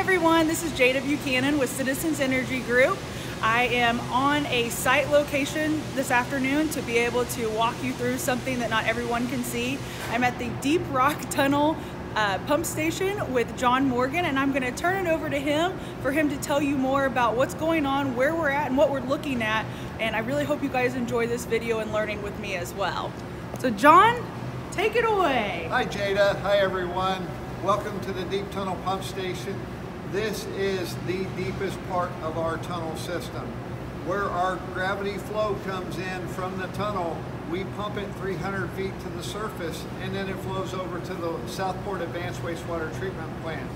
everyone, this is Jada Buchanan with Citizens Energy Group. I am on a site location this afternoon to be able to walk you through something that not everyone can see. I'm at the Deep Rock Tunnel uh, pump station with John Morgan and I'm going to turn it over to him for him to tell you more about what's going on, where we're at and what we're looking at and I really hope you guys enjoy this video and learning with me as well. So John, take it away. Hi Jada, hi everyone. Welcome to the Deep Tunnel Pump Station. This is the deepest part of our tunnel system. Where our gravity flow comes in from the tunnel, we pump it 300 feet to the surface and then it flows over to the Southport Advanced Wastewater Treatment Plant.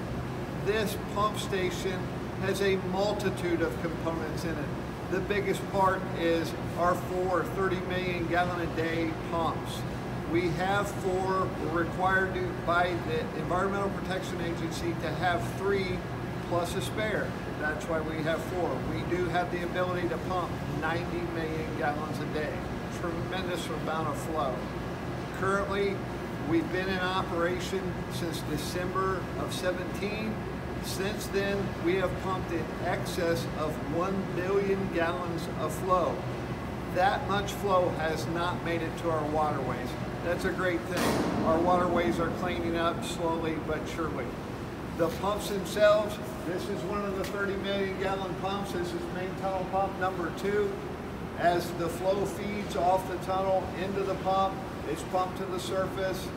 This pump station has a multitude of components in it. The biggest part is our four 30 million gallon a day pumps. We have four, we're required by the Environmental Protection Agency to have three plus a spare. That's why we have four. We do have the ability to pump 90 million gallons a day. Tremendous amount of flow. Currently, we've been in operation since December of 17. Since then, we have pumped in excess of 1 billion gallons of flow. That much flow has not made it to our waterways. That's a great thing. Our waterways are cleaning up slowly but surely. The pumps themselves, this is one of the 30 million gallon pumps. This is main tunnel pump number two. As the flow feeds off the tunnel into the pump, it's pumped to the surface.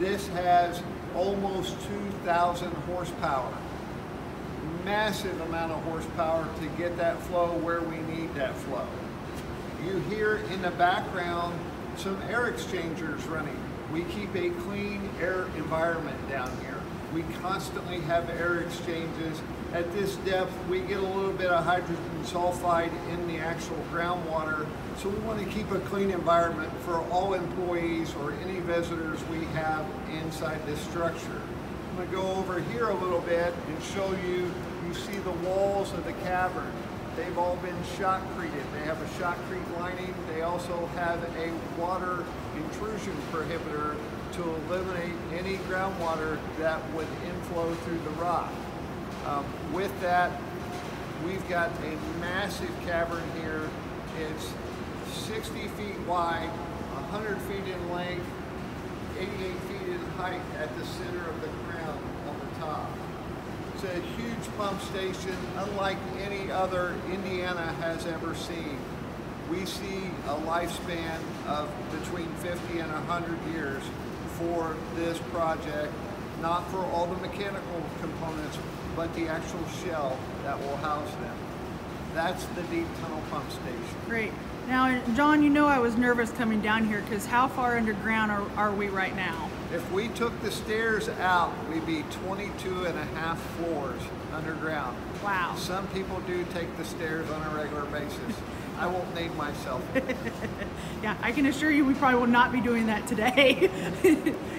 This has almost 2,000 horsepower. Massive amount of horsepower to get that flow where we need that flow. You hear in the background some air exchangers running. We keep a clean air environment down here. We constantly have air exchanges. At this depth, we get a little bit of hydrogen sulfide in the actual groundwater. So we want to keep a clean environment for all employees or any visitors we have inside this structure. I'm going to go over here a little bit and show you, you see the walls of the cavern. They've all been shotcreted. They have a shotcrete lining. They also have a water intrusion prohibitor to eliminate any groundwater that would inflow through the rock. Um, with that, we've got a massive cavern here. It's 60 feet wide, 100 feet in length, 88 feet in height at the center of the crown on the top. It's a huge pump station, unlike any other Indiana has ever seen. We see a lifespan of between 50 and 100 years for this project, not for all the mechanical components, but the actual shell that will house them. That's the deep tunnel pump station. Great. Now, John, you know I was nervous coming down here because how far underground are, are we right now? If we took the stairs out, we'd be 22 and a half floors underground. Wow. Some people do take the stairs on a regular basis. I won't name myself. yeah, I can assure you we probably will not be doing that today.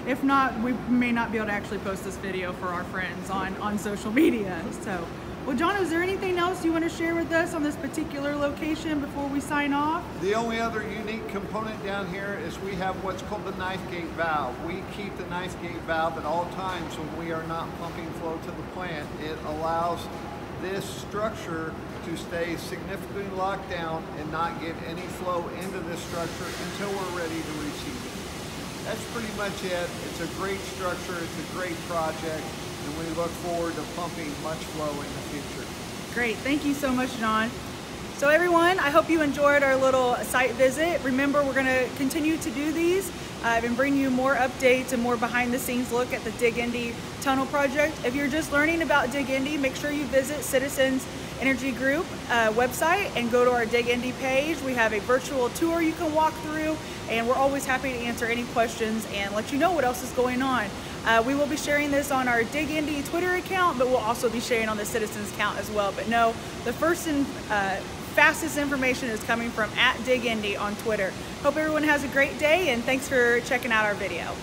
if not, we may not be able to actually post this video for our friends on, on social media. So, well, John, is there anything else you want to share with us on this particular location before we sign off? The only other unique component down here is we have what's called the knife gate valve. We keep the knife gate valve at all times when we are not pumping flow to the plant. It allows this structure to stay significantly locked down and not get any flow into this structure until we're ready to receive it. That's pretty much it. It's a great structure, it's a great project, and we look forward to pumping much flow in the future. Great, thank you so much, John. So everyone, I hope you enjoyed our little site visit. Remember, we're gonna continue to do these. Uh, I've been bringing you more updates and more behind the scenes look at the Dig Indy Tunnel Project. If you're just learning about Dig Indy, make sure you visit Citizens Energy Group uh, website and go to our Dig Indy page. We have a virtual tour you can walk through and we're always happy to answer any questions and let you know what else is going on. Uh, we will be sharing this on our Dig Indy Twitter account, but we'll also be sharing on the Citizens account as well. But no, the first and uh, fastest information is coming from at Dig Indy on Twitter. Hope everyone has a great day and thanks for checking out our video.